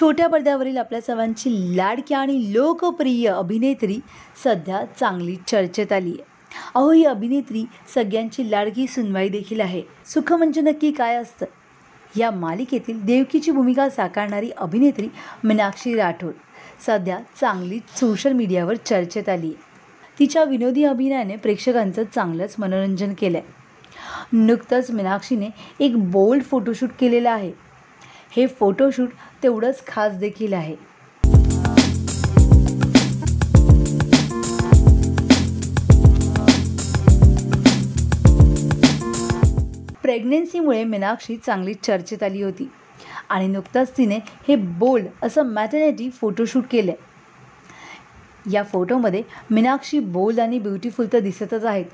छोट्या पडद्यावरील आपल्या सर्वांची लाडकी आणि लोकप्रिय अभिनेत्री सध्या चांगली चर्चेत आली आहे. अहो ही अभिनेत्री सगळ्यांची लाडकी सुनवाई देखील आहे. सुख म्हणजे नक्की काय असतं? या मालिकेतील देवकीची भूमिका साकारणारी अभिनेत्री मीनाक्षी राठोड सध्या चांगली सोशल मीडियावर चर्चेत आली आहे. तिच्या विनोदी अभिनयाने प्रेक्षकांचं चांगलंच मनोरंजन केलं आहे नुकतंच मीनाक्षीने एक बोल्ड फोटोशूट केलेलं आहे. हे फोटोशूट तेवढंच खास देखील आहे. प्रेग्नेन्सीमुळे मीनाक्षी चांगली चर्चेत आली होती. आणि नुकताच तिने हे बोल्ड असं मॅटर्निटी फोटोशूट केलं या फोटोमध्ये मीनाक्षी बोल्ड आणि ब्युटिफुल तर दिसतच आहेत.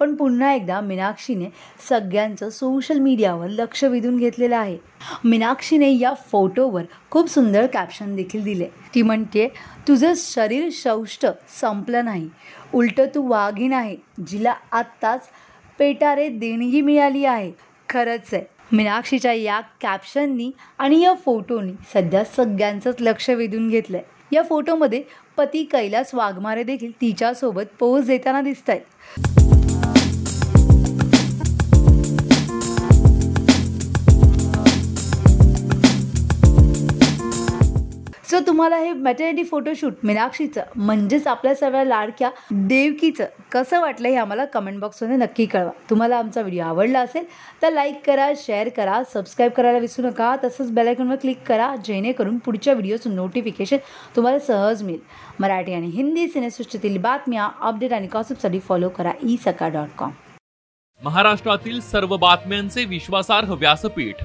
पण पुन्हा एकदा मीनाक्षीने सगळ्यांचं सोशल मीडियावर लक्ष वेधून घेतलेलं आहे. मीनाक्षीने या फोटोवर खूप सुंदर कॅप्शन देखील दिले. ती म्हणते तुझं शरीर शौष्ट संपलं नाही. उलटं तू वाघीण आहे जिला आत्ताच पेटारे देणगी मिळाली आहे. खरंच आहे. मीनाक्षीच्या या कॅप्शननी आणि या फोटोनी सध्या सगळ्यांचंच लक्ष वेधून घेतलंय. या फोटोमध्ये पती कैलास वाघमारे देखील तिच्यासोबत पोज देताना दिसत आहेत सो तुम्हाला हे मॅटर्निटी फोटोशूट मीनाक्षीचं म्हणजेच आपल्या सगळ्या लाडक्या देवकीचं कसं वाटलं हे आम्हाला कमेंट बॉक्समध्ये नक्की कळवा. तुम्हाला आमचा व्हिडिओ आवडला असेल तर लाईक करा शेअर करा सबस्क्राईब करायला विसरू नका. तसंच बेलायकॉनवर क्लिक करा जेणेकरून पुढच्या व्हिडिओचं नोटिफिकेशन तुम्हाला सहज मिळेल. मराठी आणि हिंदी सिनेसृष्टीतील बातम्या अपडेट आणि कॉसिपसाठी फॉलो करा ई सका डॉट कॉम महाराष्ट्रातील सर्व बातम्यांचे विश्वासार्ह व्यासपीठ